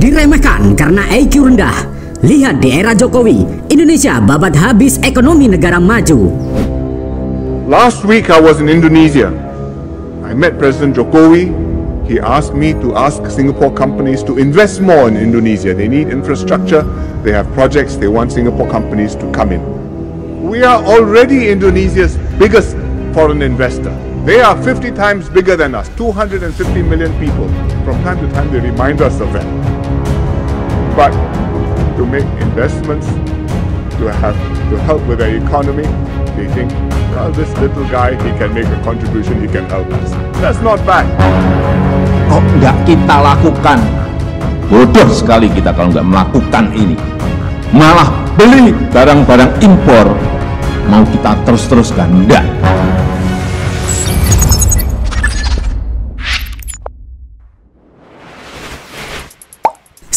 diremehkan karena IQ rendah. Lihat di era Jokowi, Indonesia babat habis ekonomi negara maju. Last week I was in Indonesia. I met President Jokowi. He asked me to ask Singapore companies to invest more in Indonesia. They need infrastructure, they have projects, they want Singapore companies to come in. We are already Indonesia's biggest foreign investor. They are 50 times bigger than us, 250 million people. From time to time they remind us of that. But to make investments, to have to help with their economy, they think, well, this little guy, he can make a contribution, he can help us. That's not bad. Kok nggak kita lakukan? Bodoh sekali kita kalau nggak melakukan ini. Malah beli barang-barang impor. Mau kita terus-teruskan? Enggak.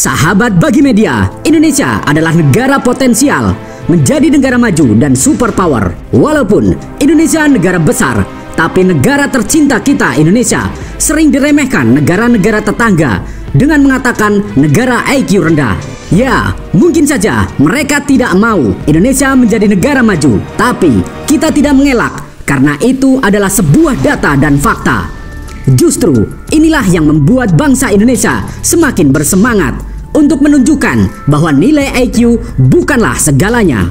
Sahabat bagi media, Indonesia adalah negara potensial menjadi negara maju dan superpower. Walaupun Indonesia negara besar, tapi negara tercinta kita Indonesia sering diremehkan negara-negara tetangga dengan mengatakan negara IQ rendah. Ya, mungkin saja mereka tidak mau Indonesia menjadi negara maju, tapi kita tidak mengelak karena itu adalah sebuah data dan fakta. Justru inilah yang membuat bangsa Indonesia semakin bersemangat untuk menunjukkan bahwa nilai IQ bukanlah segalanya.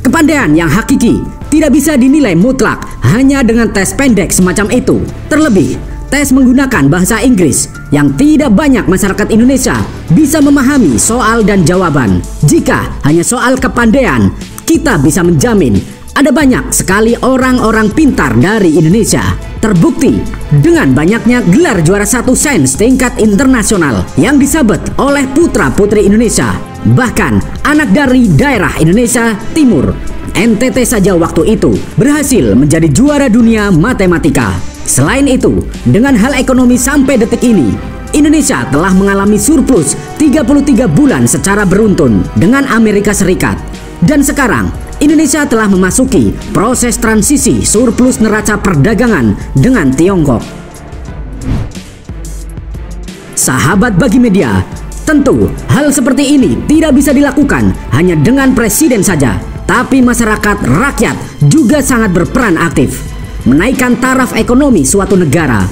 Kepandaian yang hakiki tidak bisa dinilai mutlak hanya dengan tes pendek semacam itu. Terlebih, tes menggunakan bahasa Inggris yang tidak banyak masyarakat Indonesia bisa memahami soal dan jawaban. Jika hanya soal kepandaian, kita bisa menjamin ada banyak sekali orang-orang pintar dari Indonesia. Terbukti dengan banyaknya gelar juara satu sains tingkat internasional yang disabet oleh putra-putri Indonesia. Bahkan anak dari daerah Indonesia Timur, NTT saja waktu itu berhasil menjadi juara dunia matematika. Selain itu, dengan hal ekonomi sampai detik ini, Indonesia telah mengalami surplus 33 bulan secara beruntun dengan Amerika Serikat. Dan sekarang, Indonesia telah memasuki proses transisi surplus neraca perdagangan dengan Tiongkok. Sahabat bagi media, tentu hal seperti ini tidak bisa dilakukan hanya dengan presiden saja, tapi masyarakat rakyat juga sangat berperan aktif menaikkan taraf ekonomi suatu negara.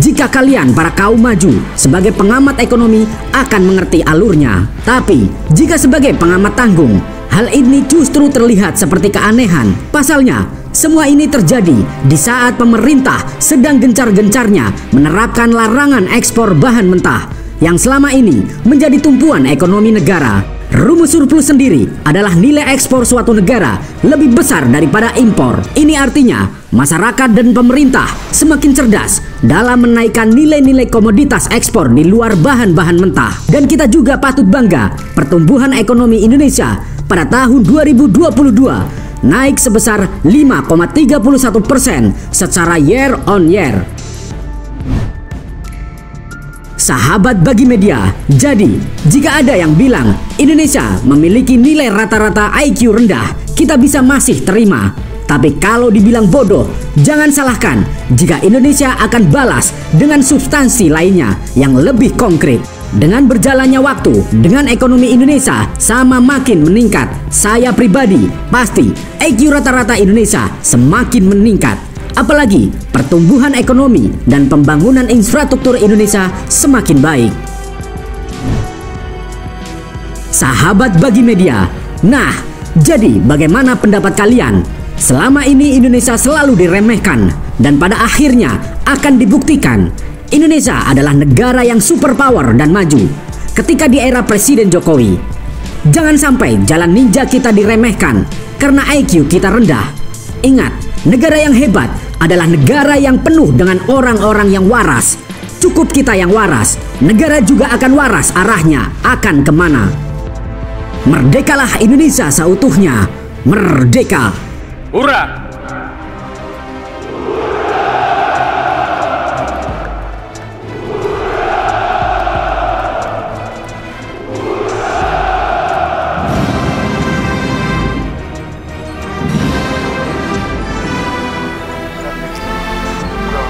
Jika kalian para kaum maju sebagai pengamat ekonomi akan mengerti alurnya, tapi jika sebagai pengamat tanggung, hal ini justru terlihat seperti keanehan. Pasalnya, semua ini terjadi di saat pemerintah sedang gencar-gencarnya menerapkan larangan ekspor bahan mentah yang selama ini menjadi tumpuan ekonomi negara. Rumus surplus sendiri adalah nilai ekspor suatu negara lebih besar daripada impor. Ini artinya masyarakat dan pemerintah semakin cerdas dalam menaikkan nilai-nilai komoditas ekspor di luar bahan-bahan mentah. Dan kita juga patut bangga pertumbuhan ekonomi Indonesia pada tahun 2022 naik sebesar 5,31 persen secara year on year. Sahabat bagi media, jadi jika ada yang bilang Indonesia memiliki nilai rata-rata IQ rendah, kita bisa masih terima. Tapi kalau dibilang bodoh, jangan salahkan jika Indonesia akan balas dengan substansi lainnya yang lebih konkret. Dengan berjalannya waktu, dengan ekonomi Indonesia sama makin meningkat, saya pribadi pasti IQ rata-rata Indonesia semakin meningkat. Apalagi pertumbuhan ekonomi dan pembangunan infrastruktur Indonesia semakin baik. Sahabat bagi media, nah jadi bagaimana pendapat kalian? Selama ini Indonesia selalu diremehkan dan pada akhirnya akan dibuktikan Indonesia adalah negara yang superpower dan maju ketika di era Presiden Jokowi. Jangan sampai jalan ninja kita diremehkan karena IQ kita rendah. Ingat, negara yang hebat adalah negara yang penuh dengan orang-orang yang waras. Cukup kita yang waras, negara juga akan waras arahnya akan ke mana. Merdekalah Indonesia seutuhnya, merdeka. Hurra!